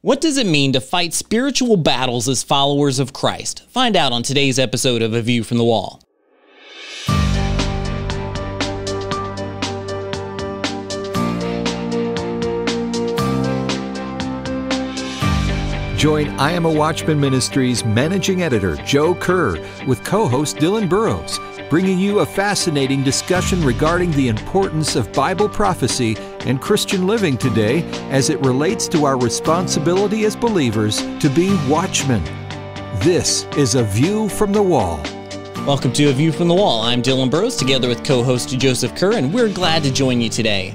What does it mean to fight spiritual battles as followers of Christ? Find out on today's episode of A View from the Wall. Join I Am a Watchman Ministries managing editor Joe Kerr with co host Dylan Burrows, bringing you a fascinating discussion regarding the importance of Bible prophecy and Christian living today as it relates to our responsibility as believers to be watchmen. This is A View from the Wall. Welcome to A View from the Wall. I'm Dylan Burrows together with co host Joseph Kerr, and we're glad to join you today.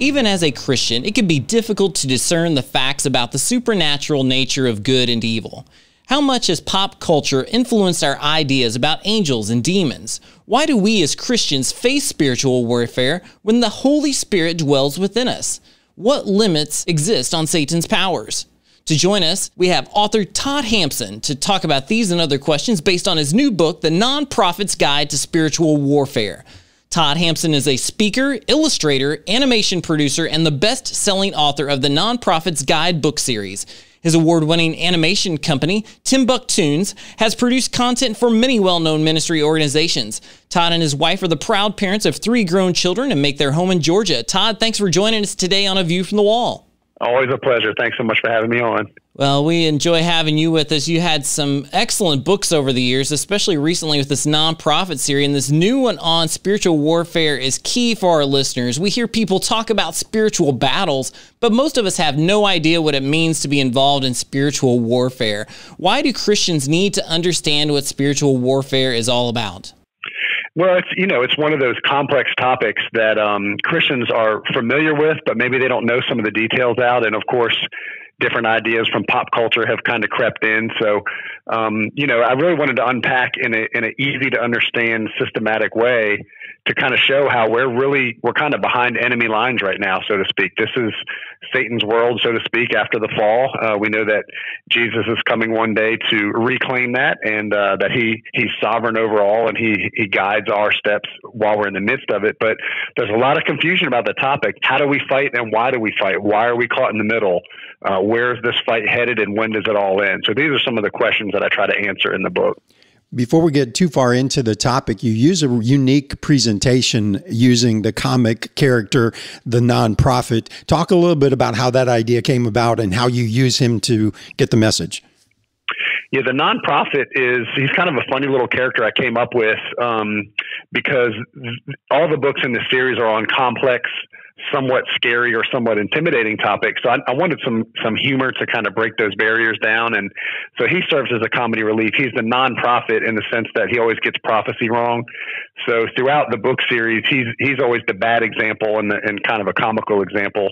Even as a Christian, it can be difficult to discern the facts about the supernatural nature of good and evil. How much has pop culture influenced our ideas about angels and demons? Why do we as Christians face spiritual warfare when the Holy Spirit dwells within us? What limits exist on Satan's powers? To join us, we have author Todd Hampson to talk about these and other questions based on his new book, The Non-Prophet's Guide to Spiritual Warfare. Todd Hampson is a speaker, illustrator, animation producer, and the best selling author of the Non-Prophet's Guide book series. His award winning animation company, Timbuktoons, has produced content for many well known ministry organizations. Todd and his wife are the proud parents of three grown children and make their home in Georgia. Todd, thanks for joining us today on A View from the Wall. Always a pleasure. Thanks so much for having me on. Well, we enjoy having you with us. You had some excellent books over the years, especially recently with this Non-Prophet series. And this new one on spiritual warfare is key for our listeners. We hear people talk about spiritual battles, but most of us have no idea what it means to be involved in spiritual warfare. Why do Christians need to understand what spiritual warfare is all about? Well, it's you know it's one of those complex topics that um, Christians are familiar with, but maybe they don't know some of the details out. And of course, different ideas from pop culture have kind of crept in. So, um, you know, I really wanted to unpack in a in an easy to understand, systematic way to kind of show how we're really we're kind of behind enemy lines right now, so to speak. This is Satan's world, so to speak, after the fall. Uh, we know that Jesus is coming one day to reclaim that, and uh, that he he's sovereign over all, and he he guides our steps while we're in the midst of it. But there's a lot of confusion about the topic. How do we fight, and why do we fight? Why are we caught in the middle? Uh, where is this fight headed, and when does it all end? So these are some of the questions that I try to answer in the book. Before we get too far into the topic, you use a unique presentation using the comic character, the Non-Prophet. Talk a little bit about how that idea came about and how you use him to get the message. Yeah, the Non-Prophet is he's kind of a funny little character I came up with um, because all the books in the series are on complex somewhat scary or somewhat intimidating topic. So I, I, wanted some some humor to kind of break those barriers down. And so he serves as a comedy relief. He's the Non-Prophet in the sense that he always gets prophecy wrong. So throughout the book series, he's he's always the bad example and the, and kind of a comical example,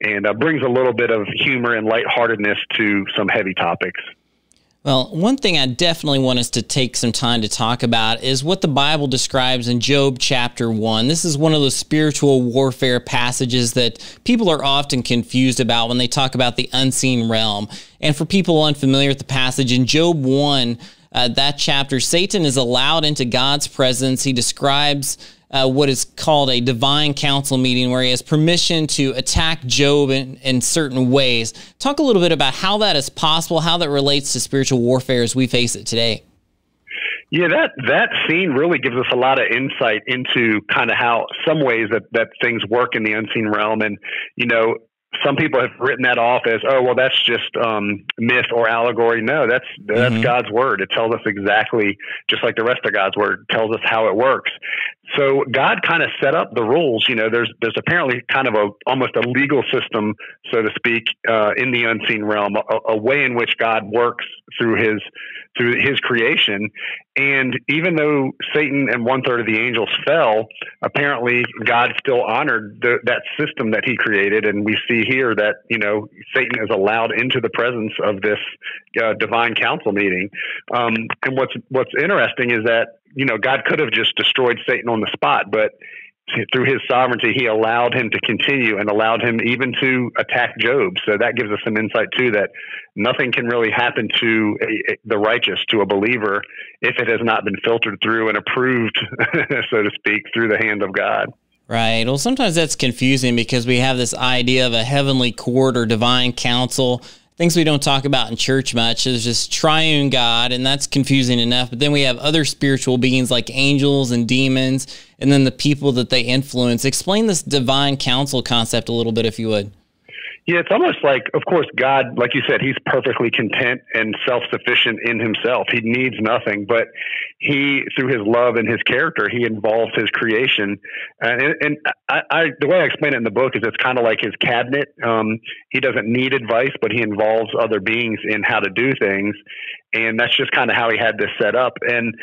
and uh, brings a little bit of humor and lightheartedness to some heavy topics. Well, one thing I definitely want us to take some time to talk about is what the Bible describes in Job chapter 1. This is one of those spiritual warfare passages that people are often confused about when they talk about the unseen realm. And for people unfamiliar with the passage, in Job 1, uh, that chapter, Satan is allowed into God's presence. He describes uh, what is called a divine council meeting where he has permission to attack Job in, in certain ways. Talk a little bit about how that is possible, how that relates to spiritual warfare as we face it today. Yeah, that that scene really gives us a lot of insight into kind of how some ways that that things work in the unseen realm, and you know, some people have written that off as, oh, well, that's just um, myth or allegory. No, that's that's mm-hmm. God's word. It tells us exactly, just like the rest of God's word, tells us how it works. So God kind of set up the rules. You know, there's there's apparently kind of a almost a legal system, so to speak, uh, in the unseen realm, a, a way in which God works through His through His creation. And even though Satan and one third of the angels fell, apparently God still honored the, that system that He created. And we see here that you know Satan is allowed into the presence of this uh, divine council meeting. Um, and what's what's interesting is that you know, God could have just destroyed Satan on the spot, but through his sovereignty, he allowed him to continue and allowed him even to attack Job. So that gives us some insight too that nothing can really happen to a, a, the righteous, to a believer, if it has not been filtered through and approved, so to speak, through the hand of God. Right. Well, sometimes that's confusing because we have this idea of a heavenly court or divine council things we don't talk about in church much is just triune God, and that's confusing enough. But then we have other spiritual beings like angels and demons, and then the people that they influence. Explain this divine council concept a little bit, if you would. Yeah, it's almost like, of course, God, like you said, He's perfectly content and self sufficient in Himself. He needs nothing, but He, through His love and His character, He involves His creation. And, and I, I, the way I explain it in the book is it's kind of like His cabinet. Um, he doesn't need advice, but He involves other beings in how to do things. And that's just kind of how He had this set up. And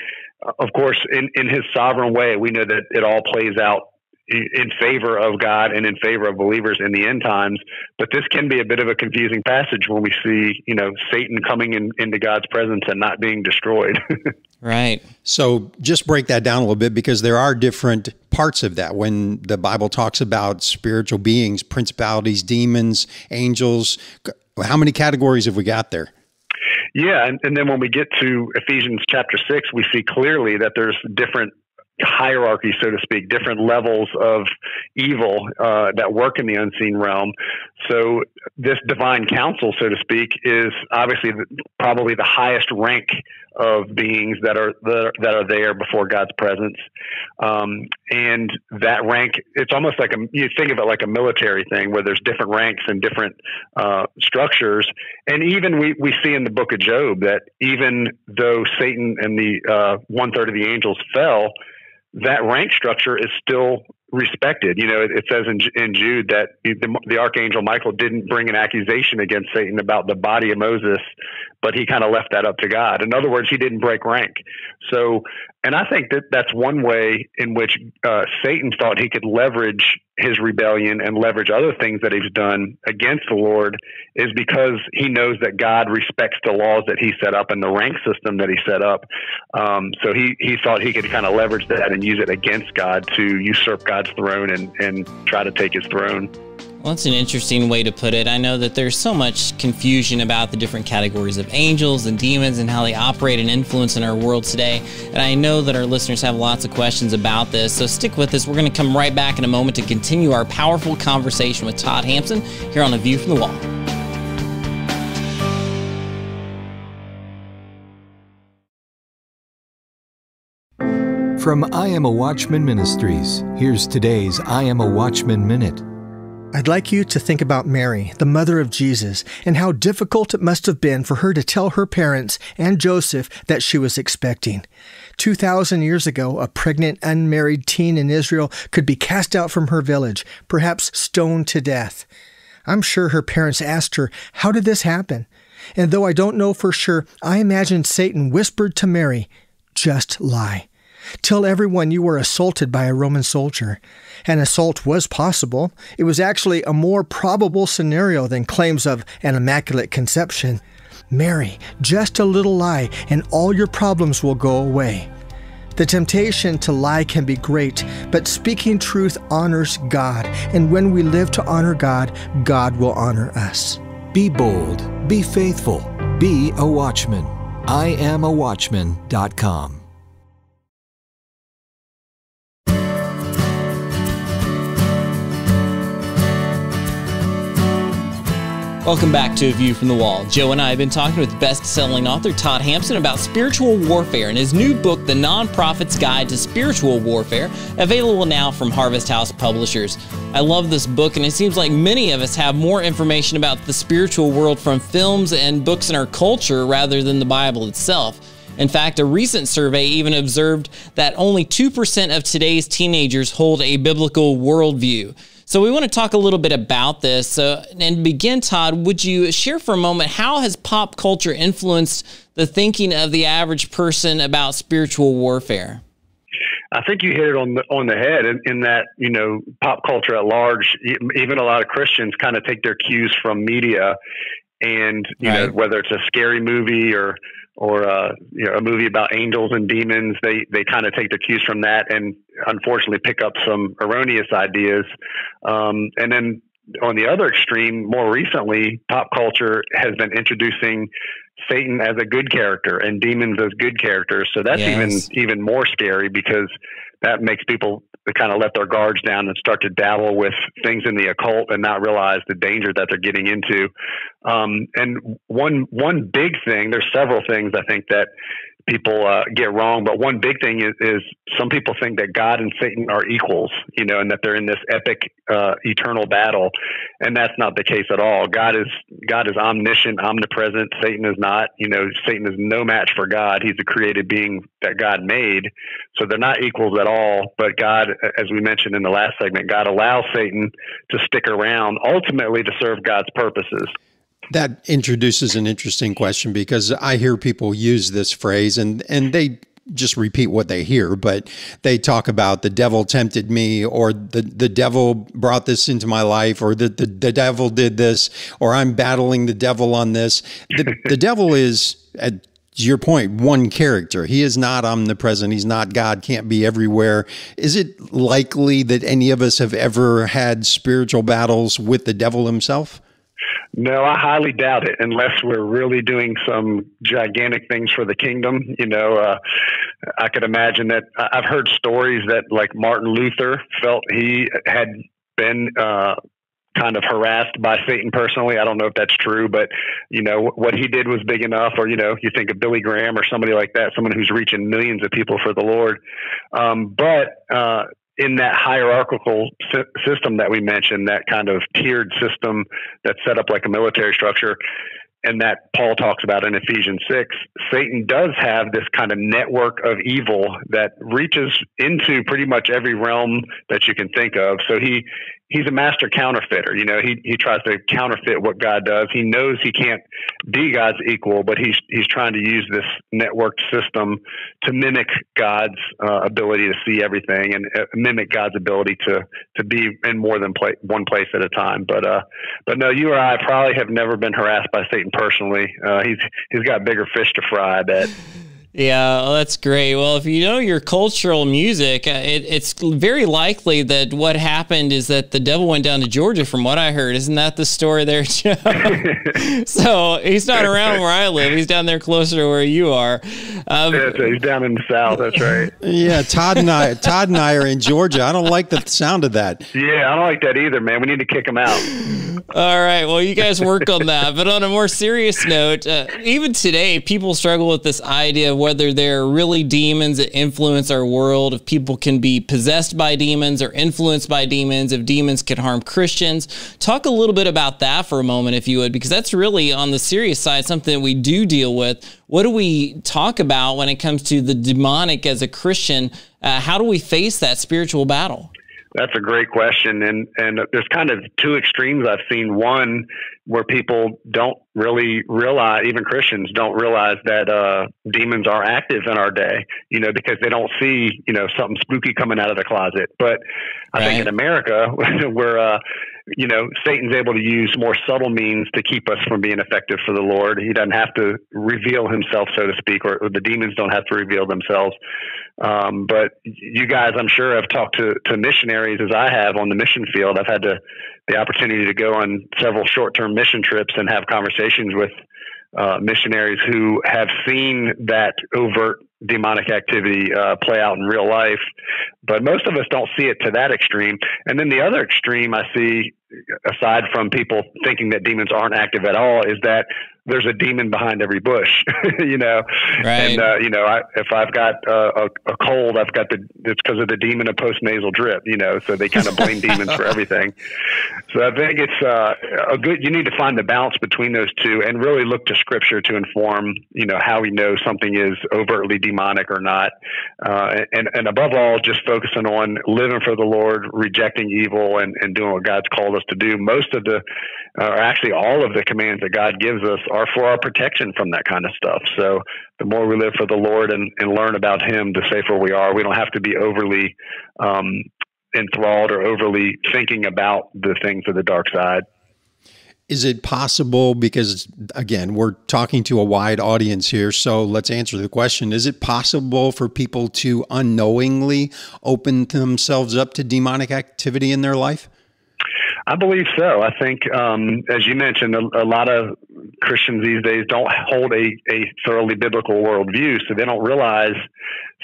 of course, in, in His sovereign way, we know that it all plays out in favor of God and in favor of believers in the end times. But this can be a bit of a confusing passage when we see, you know, Satan coming in, into God's presence and not being destroyed. right. So just break that down a little bit because there are different parts of that. When the Bible talks about spiritual beings, principalities, demons, angels, how many categories have we got there? Yeah, and, and then when we get to Ephesians chapter six, we see clearly that there's different hierarchy, so to speak, different levels of evil uh, that work in the unseen realm. So this divine council, so to speak, is obviously the, probably the highest rank of beings that are that are there before God's presence, um, and that rank. It's almost like a you think of it like a military thing where there's different ranks and different uh, structures. And even we we see in the book of Job that even though Satan and the uh, one third of the angels fell that rank structure is still respected. You know, it, it says in, in Jude that the, the, archangel Michael didn't bring an accusation against Satan about the body of Moses, but he kind of left that up to God. In other words, he didn't break rank. So, and I think that that's one way in which uh, Satan thought he could leverage his rebellion and leverage other things that he's done against the Lord is because he knows that God respects the laws that he set up and the rank system that he set up. Um, so he, he thought he could kind of leverage that and use it against God to usurp God's throne and, and try to take his throne. Well, that's an interesting way to put it. I know that there's so much confusion about the different categories of angels and demons and how they operate and influence in our world today. And I know that our listeners have lots of questions about this. So stick with us. We're going to come right back in a moment to continue our powerful conversation with Todd Hampson here on A View from the Wall. From I Am a Watchman Ministries, here's today's I Am a Watchman Minute. I'd like you to think about Mary, the mother of Jesus, and how difficult it must have been for her to tell her parents and Joseph that she was expecting. 2,000 years ago, a pregnant, unmarried teen in Israel could be cast out from her village, perhaps stoned to death. I'm sure her parents asked her, How did this happen? And though I don't know for sure, I imagine Satan whispered to Mary, Just lie. Tell everyone you were assaulted by a Roman soldier. An assault was possible. It was actually a more probable scenario than claims of an immaculate conception. Mary, just a little lie, and all your problems will go away. The temptation to lie can be great, but speaking truth honors God, and when we live to honor God, God will honor us. Be bold, be faithful, be a watchman. I am a watchman.com. Welcome back to A View from the Wall. Joe and I have been talking with best-selling author Todd Hampson about spiritual warfare in his new book, The Non-Prophet's Guide to Spiritual Warfare, available now from Harvest House Publishers. I love this book, and it seems like many of us have more information about the spiritual world from films and books in our culture rather than the Bible itself. In fact, a recent survey even observed that only 2% of today's teenagers hold a biblical worldview. So we want to talk a little bit about this. So, and begin, Todd, would you share for a moment how has pop culture influenced the thinking of the average person about spiritual warfare? I think you hit it on the on the head in, in, that you know pop culture at large, even a lot of Christians kind of take their cues from media, and you right. know whether it's a scary movie or or uh, you know, a movie about angels and demons. They they kind of take their cues from that, and unfortunately pick up some erroneous ideas. Um, and then on the other extreme, more recently, pop culture has been introducing Satan as a good character and demons as good characters. So that's yes. even even more scary because that makes people kind of let their guards down and start to dabble with things in the occult and not realize the danger that they're getting into. Um, and one one big thing, there's several things I think that people uh, get wrong. But one big thing is, is, some people think that God and Satan are equals, you know, and that they're in this epic, uh, eternal battle, and that's not the case at all. God is God is omniscient, omnipresent. Satan is not. You know, Satan is no match for God. He's a created being that God made, so they're not equals at all. But God, as we mentioned in the last segment, God allows Satan to stick around ultimately to serve God's purposes. That introduces an interesting question because I hear people use this phrase and, and they just repeat what they hear, but they talk about the devil tempted me or the, the devil brought this into my life or the, the, the devil did this or I'm battling the devil on this. The, the devil is, at your point, one character. He is not omnipresent. He's not God, can't be everywhere. Is it likely that any of us have ever had spiritual battles with the devil himself? No, I highly doubt it unless we're really doing some gigantic things for the kingdom. You know, uh, I could imagine that I've heard stories that like Martin Luther felt he had been uh, kind of harassed by Satan personally. I don't know if that's true, but you know what he did was big enough. Or you know, you think of Billy Graham or somebody like that, someone who's reaching millions of people for the Lord. Um, but uh, in that hierarchical system that we mentioned, that kind of tiered system that's set up like a military structure, and that Paul talks about in Ephesians 6, Satan does have this kind of network of evil that reaches into pretty much every realm that you can think of. So he he's a master counterfeiter. You know, he he tries to counterfeit what God does. He knows he can't be God's equal, but he's he's trying to use this networked system to mimic God's uh, ability to see everything and uh, mimic God's ability to to be in more than play, one place at a time. But uh, but no, you or I probably have never been harassed by Satan personally. Uh, he's he's got bigger fish to fry. I bet. Yeah, well, that's great. Well, if you know your cultural music, uh, it, it's very likely that what happened is that the devil went down to Georgia, from what I heard. Isn't that the story there, Joe? so he's not around where I live. He's down there closer to where you are. Um, yeah, he's down in the south. That's right. Yeah, Todd and I, Todd and I are in Georgia. I don't like the sound of that. Yeah, I don't like that either, man. We need to kick him out. All right. Well, you guys work on that. But on a more serious note, uh, even today, people struggle with this idea whether they're really demons that influence our world, if people can be possessed by demons or influenced by demons, if demons can harm Christians. Talk a little bit about that for a moment, if you would, because that's really on the serious side something that we do deal with. What do we talk about when it comes to the demonic as a Christian? Uh, how do we face that spiritual battle? That's a great question, and and there's kind of two extremes I've seen. One where people don't really realize, even Christians don't realize that uh, demons are active in our day. You know, because they don't see you know something spooky coming out of the closet. But I right. think in America, where uh, you know Satan's able to use more subtle means to keep us from being effective for the Lord. He doesn't have to reveal himself, so to speak, or, or the demons don't have to reveal themselves. Um, but you guys, I'm sure, have talked to, to missionaries as I have on the mission field. I've had the, the opportunity to go on several short term mission trips and have conversations with uh, missionaries who have seen that overt demonic activity uh, play out in real life. But most of us don't see it to that extreme. And then the other extreme I see, aside from people thinking that demons aren't active at all, is that there's a demon behind every bush, you know. Right. And uh, you know, I, if I've got uh, a, a, cold, I've got the it's because of the demon of post nasal drip, you know. So they kind of blame demons for everything. So I think it's uh, a good. You need to find the balance between those two, and really look to Scripture to inform, you know, how we know something is overtly demonic or not. Uh, and and above all, just focusing on living for the Lord, rejecting evil, and and doing what God's called us to do. Most of the uh, or actually all of the commands that God gives us are for our protection from that kind of stuff. So the more we live for the Lord and, and learn about Him, the safer we are. We don't have to be overly um, enthralled or overly thinking about the things of the dark side. Is it possible, because again, we're talking to a wide audience here, so let's answer the question. Is it possible for people to unknowingly open themselves up to demonic activity in their life? I believe so. I think, um, as you mentioned, a, a, lot of Christians these days don't hold a, a thoroughly biblical worldview, so they don't realize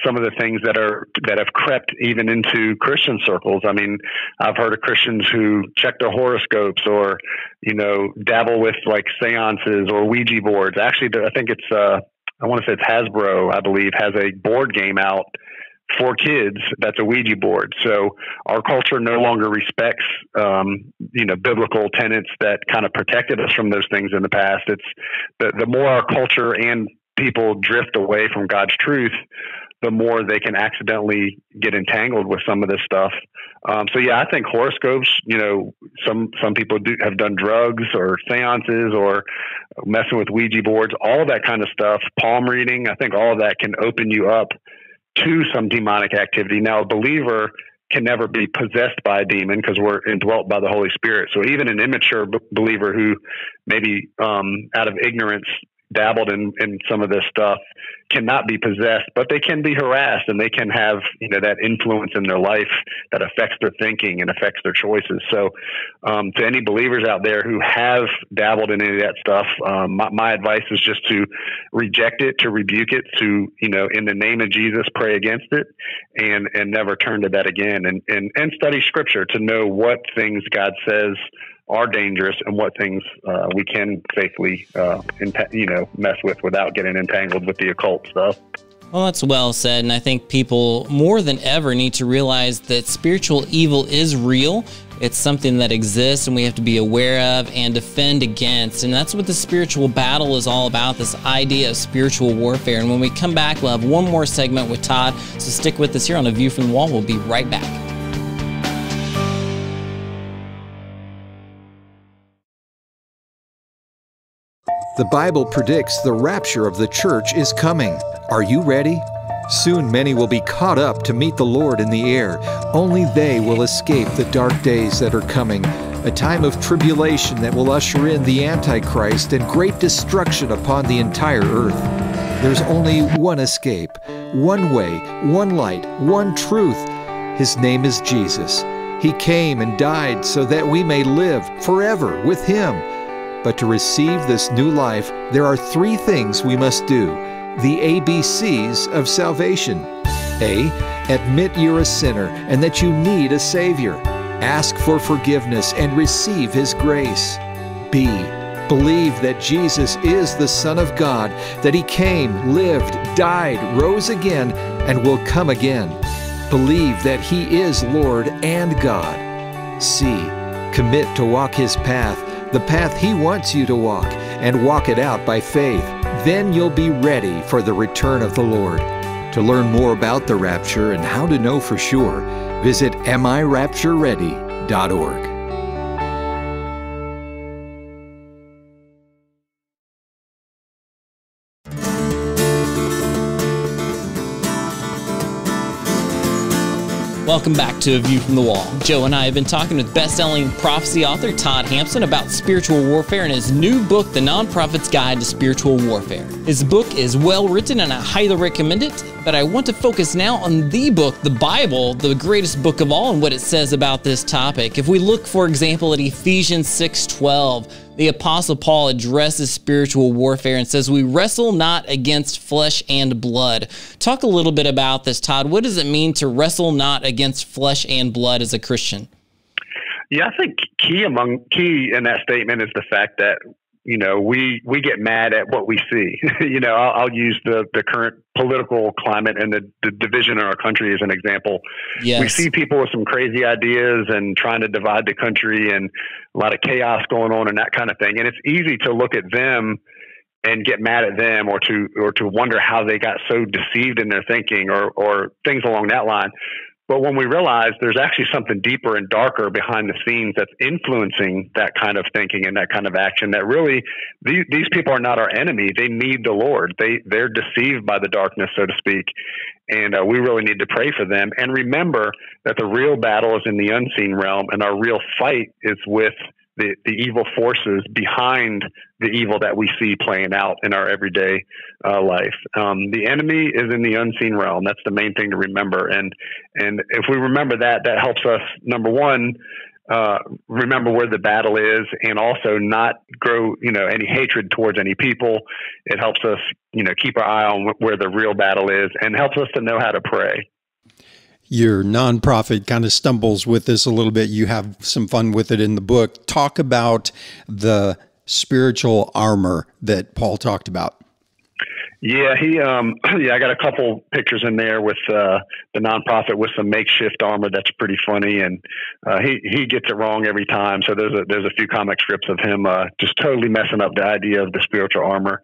some of the things that are that have crept even into Christian circles. I mean, I've heard of Christians who check their horoscopes or you know dabble with like seances or Ouija boards. Actually, I think it's uh, I want to say it's Hasbro, I believe, has a board game out for kids that's a Ouija board. So our culture no longer respects, um, you know, biblical tenets that kind of protected us from those things in the past. It's the, the more our culture and people drift away from God's truth, the more they can accidentally get entangled with some of this stuff. Um, so yeah, I think horoscopes. You know, some some people do have done drugs or seances or messing with Ouija boards. All that kind of stuff. Palm reading. I think all of that can open you up to some demonic activity. Now, a believer can never be possessed by a demon because we're indwelt by the Holy Spirit. So even an immature b- believer who maybe um, out of ignorance dabbled in, in some of this stuff cannot be possessed, but they can be harassed and they can have, you know, that influence in their life that affects their thinking and affects their choices. So, um, to any believers out there who have dabbled in any of that stuff, um, my, my advice is just to reject it, to rebuke it, to, you know, in the name of Jesus, pray against it and, and never turn to that again and, and, and study scripture to know what things God says are dangerous and what things uh, we can safely, uh, you know, mess with without getting entangled with the occult stuff. Well, that's well said. And I think people more than ever need to realize that spiritual evil is real. It's something that exists and we have to be aware of and defend against. And that's what the spiritual battle is all about this idea of spiritual warfare. And when we come back, we'll have one more segment with Todd. So stick with us here on A View from the Wall. We'll be right back. The Bible predicts the rapture of the church is coming. Are you ready? Soon many will be caught up to meet the Lord in the air. Only they will escape the dark days that are coming, a time of tribulation that will usher in the Antichrist and great destruction upon the entire earth. There's only one escape, one way, one light, one truth. His name is Jesus. He came and died so that we may live forever with Him. But to receive this new life, there are three things we must do the ABCs of salvation. A. Admit you're a sinner and that you need a Savior. Ask for forgiveness and receive His grace. B. Believe that Jesus is the Son of God, that He came, lived, died, rose again, and will come again. Believe that He is Lord and God. C. Commit to walk His path the path He wants you to walk, and walk it out by faith. Then you'll be ready for the return of the Lord. To learn more about the rapture and how to know for sure, visit AmIRaptureReady.org. Welcome back to A View from the Wall. Joe and I have been talking with best-selling prophecy author Todd Hampson about spiritual warfare and his new book, The Non-Prophet's Guide to Spiritual Warfare. His book is well written and I highly recommend it, but I want to focus now on the book, the Bible, the greatest book of all and what it says about this topic. If we look, for example, at Ephesians 6:12, the Apostle Paul addresses spiritual warfare and says, We wrestle not against flesh and blood. Talk a little bit about this, Todd. What does it mean to wrestle not against flesh and blood as a Christian? Yeah, I think key among key in that statement is the fact that you know, we we get mad at what we see. you know, I'll, I'll, use the the current political climate and the, the division in our country as an example. Yes. We see people with some crazy ideas and trying to divide the country and a lot of chaos going on and that kind of thing. And it's easy to look at them and get mad at them or to or to wonder how they got so deceived in their thinking or or things along that line. But when we realize there's actually something deeper and darker behind the scenes that's influencing that kind of thinking and that kind of action, that really these, these people are not our enemy. They need the Lord. They they're deceived by the darkness, so to speak, and uh, we really need to pray for them and remember that the real battle is in the unseen realm, and our real fight is with the, the evil forces behind the evil that we see playing out in our everyday uh, life. Um, the enemy is in the unseen realm. That's the main thing to remember. And and if we remember that, that helps us. Number one. uh, remember where the battle is and also not grow, you know, any hatred towards any people. It helps us, you know, keep our eye on where the real battle is and helps us to know how to pray. Your Non-Prophet kind of stumbles with this a little bit. You have some fun with it in the book. Talk about the spiritual armor that Paul talked about. Yeah, he um yeah, I got a couple pictures in there with uh the Non-Prophet with some makeshift armor that's pretty funny and uh he he gets it wrong every time. So there's a there's a few comic strips of him uh just totally messing up the idea of the spiritual armor.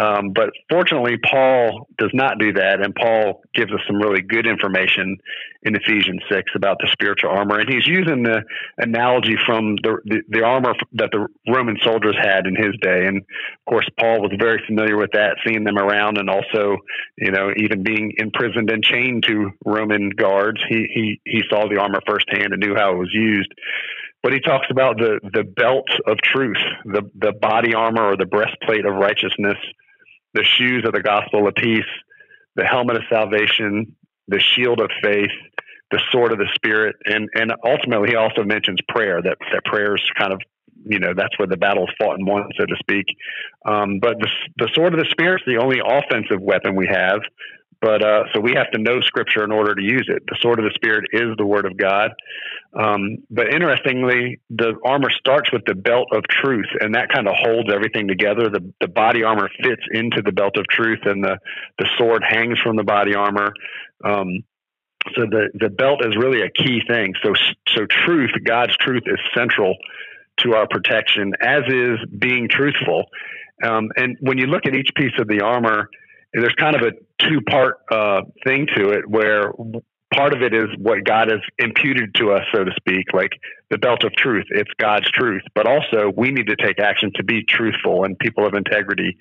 Um but fortunately Paul does not do that and Paul gives us some really good information in Ephesians 6 about the spiritual armor. And he's using the analogy from the, the, the, armor that the Roman soldiers had in his day. And of course, Paul was very familiar with that, seeing them around and also, you know, even being imprisoned and chained to Roman guards. He, he, he saw the armor firsthand and knew how it was used. But he talks about the, the belt of truth, the, the body armor or the breastplate of righteousness, the shoes of the gospel of peace, the helmet of salvation, the shield of faith, the sword of the spirit, and and ultimately he also mentions prayer. That that prayer is kind of you know that's where the battle is fought and won, so to speak. Um, but the the sword of the spirit is the only offensive weapon we have. But uh, so we have to know Scripture in order to use it. The sword of the Spirit is the Word of God. Um, but interestingly, the armor starts with the belt of truth, and that kind of holds everything together. The, the body armor fits into the belt of truth, and the, the sword hangs from the body armor. Um, so the, the belt is really a key thing. So, so truth, God's truth, is central to our protection, as is being truthful. Um, and when you look at each piece of the armor, there's kind of a two part uh, thing to it where part of it is what God has imputed to us, so to speak, like the belt of truth. It's God's truth, but also we need to take action to be truthful and people of integrity,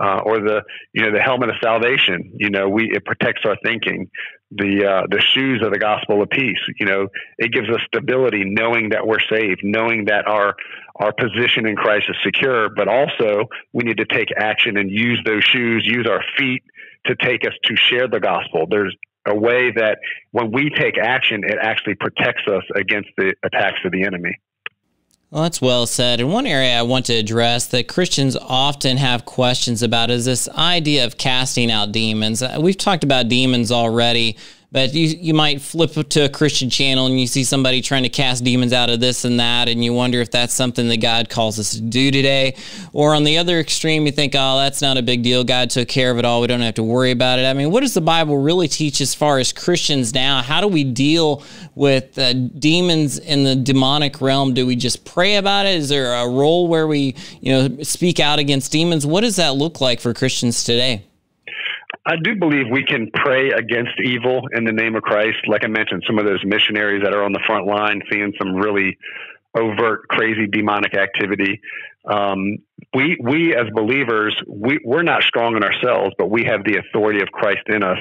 uh, or the you know the helmet of salvation. You know, we it protects our thinking. The uh, the shoes of the gospel of peace. You know, it gives us stability, knowing that we're saved, knowing that our our position in Christ is secure. But also, we need to take action and use those shoes, use our feet to take us to share the gospel. There's a way that when we take action, it actually protects us against the attacks of the enemy. Well, that's well said. And one area I want to address that Christians often have questions about is this idea of casting out demons. Uh, we've talked about demons already, but you you might flip to a Christian channel and you see somebody trying to cast demons out of this and that, and you wonder if that's something that God calls us to do today. Or on the other extreme, you think, oh, that's not a big deal. God took care of it all. We don't have to worry about it. I mean, what does the Bible really teach as far as Christians now? How do we deal with uh, demons in the demonic realm? Do we just pray about it? Is there a role where we, you know, speak out against demons? What does that look like for Christians today? I do believe we can pray against evil in the name of Christ. Like I mentioned, some of those missionaries that are on the front line seeing some really overt, crazy demonic activity. Um, we we as believers, we we're not strong in ourselves, but we have the authority of Christ in us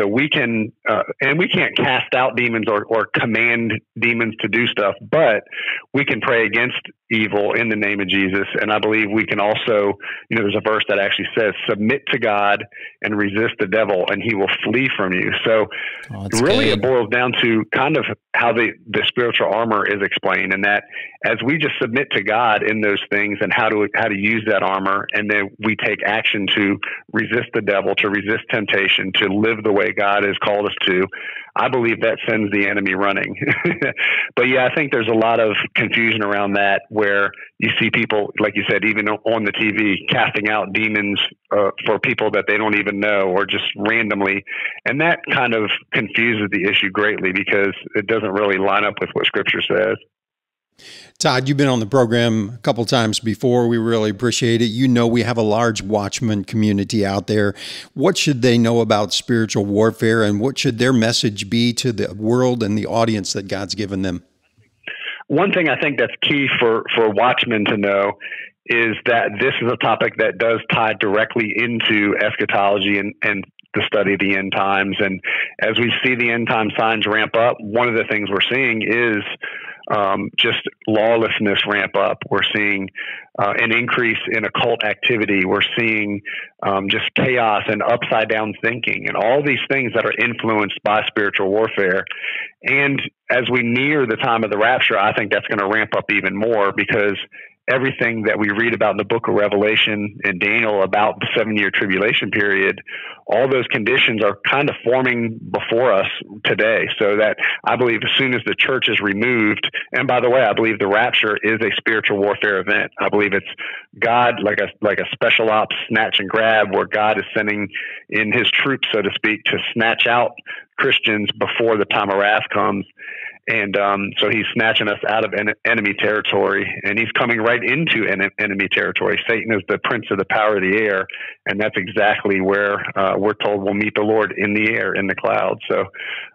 so we can, uh, and we can't cast out demons or, or command demons to do stuff, but we can pray against evil in the name of Jesus. And I believe we can also, you know, there's a verse that actually says, submit to God and resist the devil and he will flee from you. So oh, really good. it boils down to kind of how the, the spiritual armor is explained and that as we just submit to God in those things and how to, how to use that armor. And then we take action to resist the devil, to resist temptation, to live the way God has called us to, I believe that sends the enemy running. but yeah, I think there's a lot of confusion around that where you see people, like you said, even on the TV, casting out demons uh, for people that they don't even know or just randomly. And that kind of confuses the issue greatly because it doesn't really line up with what Scripture says. Todd, you've been on the program a couple times before. We really appreciate it. You know, we have a large Watchman community out there. What should they know about spiritual warfare and what should their message be to the world and the audience that God's given them? One thing I think that's key for, for Watchmen to know is that this is a topic that does tie directly into eschatology and, and the study of the end times. And as we see the end time signs ramp up, one of the things we're seeing is um, just lawlessness ramp up. We're seeing uh, an increase in occult activity. We're seeing um, just chaos and upside down thinking and all these things that are influenced by spiritual warfare. And as we near the time of the rapture, I think that's going to ramp up even more because everything that we read about in the book of Revelation and Daniel about the seven year tribulation period, all those conditions are kind of forming before us today. So that I believe as soon as the church is removed, and by the way, I believe the rapture is a spiritual warfare event. I believe it's God like a like a special ops snatch and grab where God is sending in his troops, so to speak, to snatch out Christians before the time of wrath comes. And um, so he's snatching us out of en- enemy territory, and he's coming right into en- enemy territory. Satan is the prince of the power of the air, and that's exactly where uh, we're told we'll meet the Lord in the air, in the clouds. So,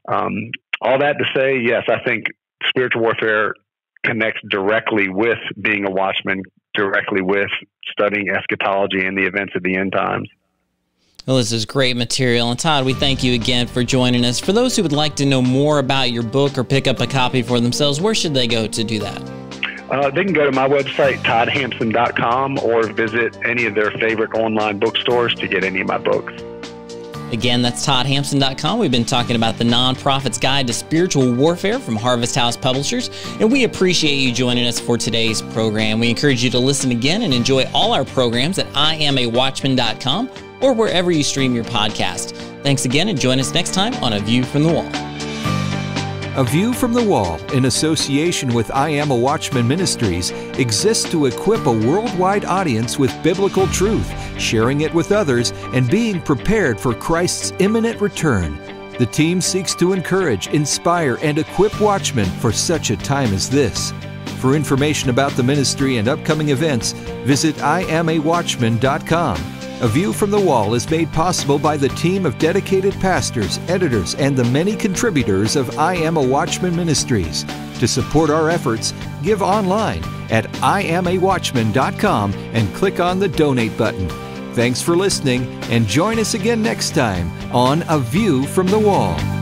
um, all that to say, yes, I think spiritual warfare connects directly with being a watchman, directly with studying eschatology and the events of the end times. Well, this is great material. And Todd, we thank you again for joining us. For those who would like to know more about your book or pick up a copy for themselves, where should they go to do that? Uh, they can go to my website, toddhampson.com, or visit any of their favorite online bookstores to get any of my books. Again, that's toddhampson.com. We've been talking about the Non-Prophet's Guide to Spiritual Warfare from Harvest House Publishers, and we appreciate you joining us for today's program. We encourage you to listen again and enjoy all our programs at iamawatchman.com or wherever you stream your podcast. Thanks again and join us next time on A View from the Wall. A View from the Wall, in association with I Am a Watchman Ministries, exists to equip a worldwide audience with biblical truth, sharing it with others, and being prepared for Christ's imminent return. The team seeks to encourage, inspire, and equip watchmen for such a time as this. For information about the ministry and upcoming events, visit iamawatchman.com. A View from the Wall is made possible by the team of dedicated pastors, editors, and the many contributors of I Am a Watchman Ministries. To support our efforts, give online at iamawatchman.com and click on the donate button. Thanks for listening and join us again next time on A View from the Wall.